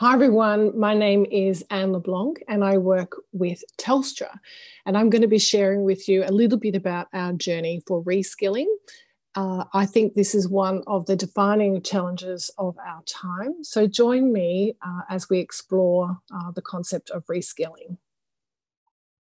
Hi, everyone. My name is Anne Le Blanc, and I work with Telstra. And I'm going to be sharing with you a little bit about our journey for reskilling. Uh, I think this is one of the defining challenges of our time. So join me uh, as we explore uh, the concept of reskilling.